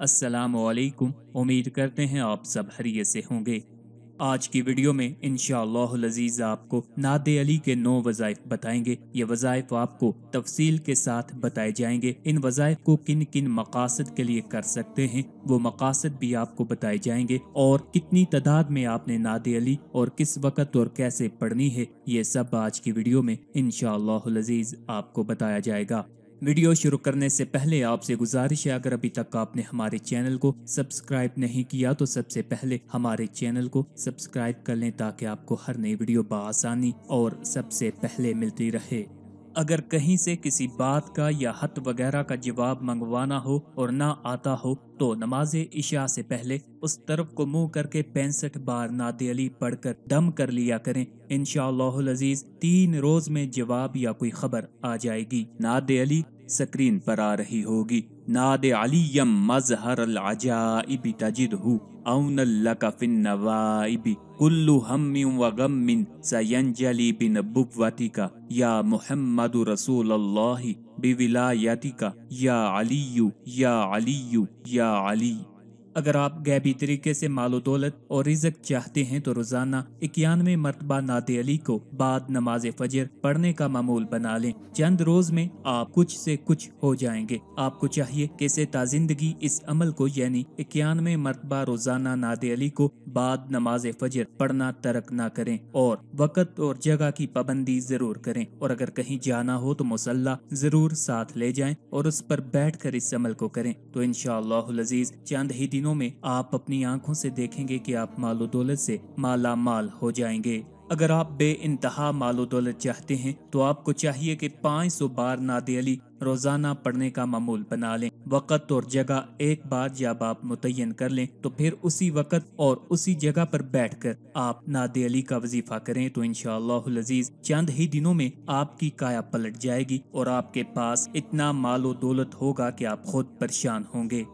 अस्सलाम वालेकुम उम्मीद करते हैं आप सब हरिये से होंगे। आज की वीडियो में इन लजीज आपको नाद अली के नौ वज़ाइफ बताएँगे। ये वज़ाइफ आपको तफसील के साथ बताए जाएँगे। इन वज़ाइफ को किन किन मकासद के लिए कर सकते हैं, वो मकासद भी आपको बताए जाएँगे। और कितनी तादाद में आपने नाद अली और किस वक़्त और कैसे पढ़नी है, ये सब आज की वीडियो में इन लजीज आपको बताया जाएगा। वीडियो शुरू करने से पहले आपसे गुजारिश है, अगर अभी तक आपने हमारे चैनल को सब्सक्राइब नहीं किया तो सबसे पहले हमारे चैनल को सब्सक्राइब कर लें ताकि आपको हर नई वीडियो बसानी और सबसे पहले मिलती रहे। अगर कहीं से किसी बात का या हत वगैरह का जवाब मंगवाना हो और ना आता हो तो नमाज़ इशा से पहले उस तरफ़ को मुँह करके पैंसठ बार नाते अली पढ़कर दम कर लिया करें। इन अज़ीज़, तीन रोज में जवाब या कोई खबर आ जाएगी। नाते अली स्क्रीन पर आ रही होगी। नाद अलीयम मजहर अजाइबी तजिद हु नवाइबी, कुल्लु हम व गम सयंजली बिन बुवतिका या मुहम्मद रसूल अल्लाह बिविलायतिका, या अलीयु या अलीयु, या अली। अगर आप गैबी तरीके से मालो दौलत और रिजक चाहते हैं तो रोज़ाना इक्यानवे मरतबा नाते अली को बाद नमाज़ फजर पढ़ने का मामूल बना लें। चंद रोज में आप कुछ से कुछ हो जाएँगे। आपको चाहिए कि से ताजिंदगी इस अमल को, यानी इक्यानवे मरतबा रोज़ाना नाते अली को बाद नमाज़ फजर पढ़ना तरक ना करें और वक़्त और जगह की पाबंदी ज़रूर करें। और अगर कहीं जाना हो तो मुसल्ला ज़रूर साथ ले जाएँ और उस पर बैठ कर इस अमल को करें। तो इन अज़ीज़, चंद ही दिनों में आप अपनी आँखों से देखेंगे कि आप मालो दौलत से माला माल हो जाएँगे। अगर आप बे इंतहा मालो दौलत चाहते हैं तो आपको चाहिए कि 500 बार नादे अली रोज़ाना पढ़ने का मामूल बना लें। वक़्त और जगह एक बार जब आप मुतन कर लें तो फिर उसी वक़्त और उसी जगह पर बैठकर आप नादे अली का वजीफा करें तो इन लजीज चंद ही दिनों में आपकी काया पलट जाएगी और आपके पास इतना मालो दौलत होगा कि आप खुद परेशान होंगे।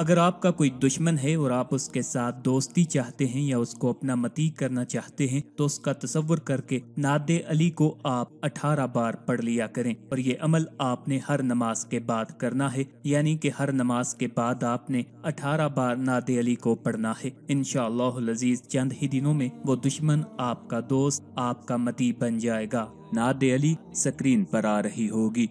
अगर आपका कोई दुश्मन है और आप उसके साथ दोस्ती चाहते हैं या उसको अपना मती करना चाहते हैं तो उसका तस्वर करके नादे अली को आप 18 बार पढ़ लिया करें। और ये अमल आपने हर नमाज़ के बाद करना है, यानी कि हर नमाज़ के बाद आपने 18 बार नादे अली को पढ़ना है। इन लजीज चंद ही दिनों में वो दुश्मन आपका दोस्त, आपका मती बन जाएगा। नादे अली स्क्रीन पर आ रही होगी।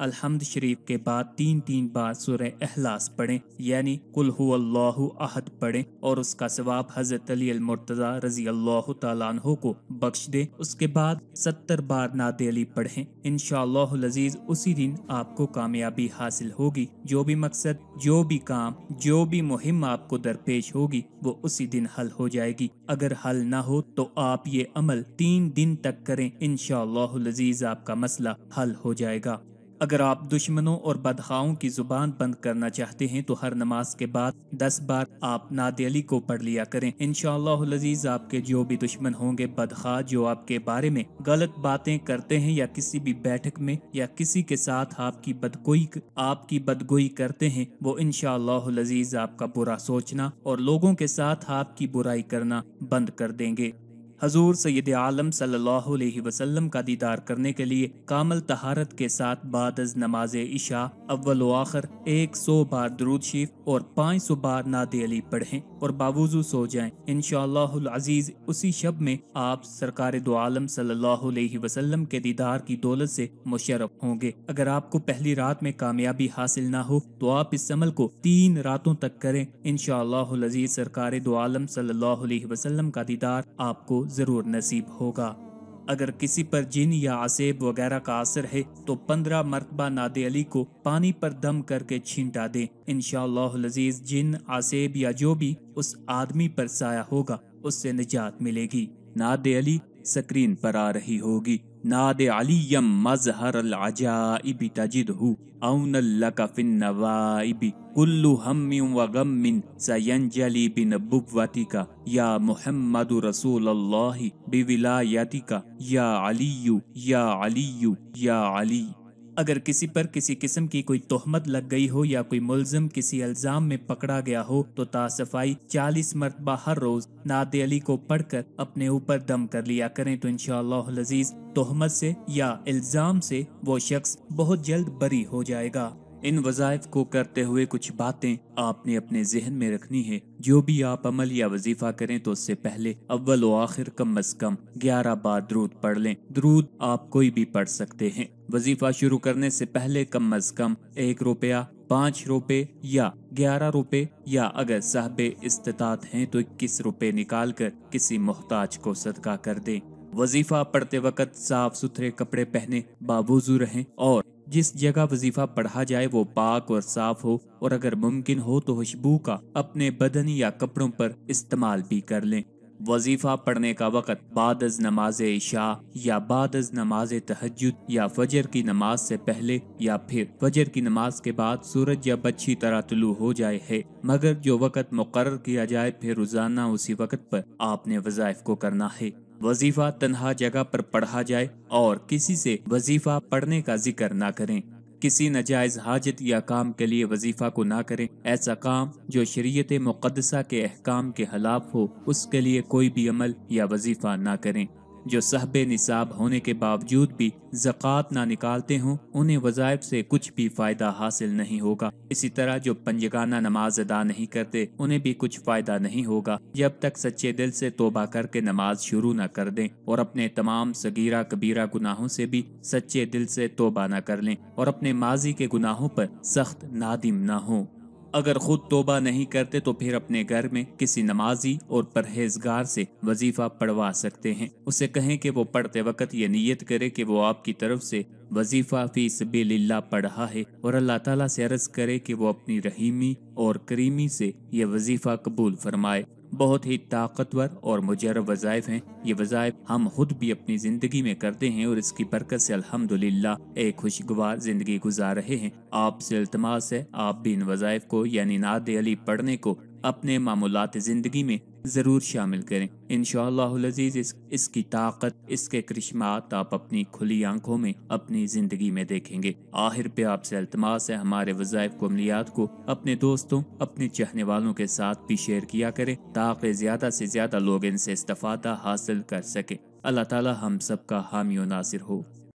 अलहमद शरीफ के बाद तीन तीन बार सुर अहलास पढ़ें, यानी कुल अहद पढ़ें और उसका सवाब हज़रत अली मुर्तज़ा रज़ी अल्लाह तु को बख्श दे। उसके बाद सत्तर बार नाद अली पढ़ें। इन उसी दिन आपको कामयाबी हासिल होगी। जो भी मकसद, जो भी काम, जो भी मुहिम आपको दरपेश होगी, वो उसी दिन हल हो जाएगी। अगर हल ना हो तो आप ये अमल तीन दिन तक करें। इन लजीज आपका मसला हल हो जाएगा। अगर आप दुश्मनों और बदखाओं की ज़ुबान बंद करना चाहते हैं तो हर नमाज़ के बाद दस बार आप नाद अली को पढ़ लिया करें। इन लजीज आपके जो भी दुश्मन होंगे बदखा जो आपके बारे में गलत बातें करते हैं, या किसी भी बैठक में, या किसी के साथ आपकी बदगोई आपकी बदगोई करते हैं, वो इन लजीज आपका बुरा सोचना और लोगों के साथ आपकी बुराई करना बंद कर देंगे। हजूर सैद आलम सल्लल्लाहु अलैहि वसल्लम का दीदार करने के लिए कामल तहारत के साथ बाद नमाज़ इशा, अव्वल आखिर, एक सौ बार दरूद शीफ और पाँच सौ बार नाद अली पढ़ें और बावजू सो जाएँ। इन अज़ीज़, उसी शब में आप सरकार दो आलम सल्लल्लाहु अलैहि वसल्लम के दीदार की दौलत से मुशरफ होंगे। अगर आपको पहली रात में कामयाबी हासिल ना हो तो आप इस अमल को तीन रातों तक करें। इन अज़ीज़, सरकार दो आलम सल्लल्लाहु अलैहि का दीदार आपको ज़रूर नसीब होगा। अगर किसी पर जिन या आसेब वगैरह का असर है तो पंद्रह मरतबा नादे अली को पानी पर दम करके छींटा दे। इन जिन, आसेब या जो भी, उस आदमी पर साया होगा, उससे निजात मिलेगी। नादे अली स्क्रीन पर आ रही होगी। नाद अलीयम मजहर अजाइबी तजिद औन लकफिन नवाइबी, कुल्लु हम व गम्मिन सयंजली बिन बुवतिका या मुहम्मद रसूल अल्लाह बिविलायतिका, या अलीयु या अलीयु, या अली। अगर किसी पर किसी किस्म की कोई तोहमत लग गई हो या कोई मुलजम किसी अल्जाम में पकड़ा गया हो तो तासफाई चालीस मरतबा हर रोज नाद अली को पढ़कर अपने ऊपर दम कर लिया करें। तो इंशाजीज तोहमत से या इल्ज़ाम से वो शख्स बहुत जल्द बरी हो जाएगा। इन वज़ायफ को करते हुए कुछ बातें आपने अपने जहन में रखनी है। जो भी आप अमल या वजीफा करें तो उससे पहले अव्वल व आखिर कम अज कम ग्यारह बार द्रूद पढ़ लें। द्रूद आप कोई भी पढ़ सकते हैं। वजीफा शुरू करने से पहले कम अज कम एक रुपया, पाँच रुपए या ग्यारह रुपए या अगर साहब इस्तात हैं तो इक्कीस रुपए निकाल कर किसी मोहताज को सदका कर दें। वजीफा पढ़ते वक्त साफ़ सुथरे कपड़े पहने बावजू रहें और जिस जगह वजीफा पढ़ा जाए, वो पाक और साफ़ हो, और अगर मुमकिन हो तो खुशबू का अपने बदन या कपड़ों पर इस्तेमाल भी कर लें। वजीफा पढ़ने का वक़्त बाद नमाज़ इशा या बाद नमाज़ तहजद या फजर की नमाज़ से पहले या फिर फजर की नमाज़ के बाद सूरज जब अच्छी तरह तुलू हो जाए है। मगर जो वक़्त मुकर किया जाए, फिर रोज़ाना उसी वक़्त पर आपने वजायफ को करना है। वजीफा तनहा जगह पर पढ़ा जाए और किसी से वजीफा पढ़ने का ज़िक्र ना करें। किसी नजायज हाजत या काम के लिए वजीफा को ना करें। ऐसा काम जो शरीयत मुकदसा के अहकाम के खिलाफ हो, उसके लिए कोई भी अमल या वजीफा ना करें। जो सहब निसाब होने के बावजूद भी जक़ात ना निकालते हों, उन्हें वज़ायफ से कुछ भी फ़ायदा हासिल नहीं होगा। इसी तरह जो पंजगाना नमाज़ अदा नहीं करते, उन्हें भी कुछ फ़ायदा नहीं होगा। जब तक सच्चे दिल से तोबा करके नमाज़ शुरू न कर दें और अपने तमाम सगीरा कबीरा गुनाहों से भी सच्चे दिल से तोबा न कर लें और अपने माजी के गुनाहों पर सख्त नादिम न हों। अगर खुद तोबा नहीं करते तो फिर अपने घर में किसी नमाजी और परहेजगार से वजीफा पढ़वा सकते हैं। उसे कहें कि वो पढ़ते वक्त ये नीयत करे कि वो आपकी तरफ़ से वजीफा फ़ी सबील्ला पढ़ा है और अल्लाह ताला से अर्ज़ करे कि वो अपनी रहीमी और करीमी से ये वजीफा कबूल फरमाए। बहुत ही ताकतवर और मुजरब वज़ायफ़ हैं। ये वज़ायफ़ हम खुद भी अपनी ज़िंदगी में करते हैं और इसकी बरकत से अल्हम्दुलिल्लाह एक खुशगवार ज़िंदगी गुजार रहे हैं। आपसे अल्तमास है, आप भी इन वज़ायफ़ को, यानी नाद अली पढ़ने को, अपने मामूलत ज़िंदगी में ज़रूर शामिल करें। इन शजीज इस, इसकी ताकत इसके करिश्मात आप अपनी खुली आँखों में अपनी ज़िंदगी में देखेंगे। आखिर पे आपसे अल्तमास है हमारे वज़ाइफ को अमलियात को अपने दोस्तों अपने चाहने वालों के साथ भी शेयर किया करें ताकि ज़्यादा से ज़्यादा लोग इनसे इस्तेफादा हासिल कर सके। अल्लाह ताला हम सब का हामी नासिर हो।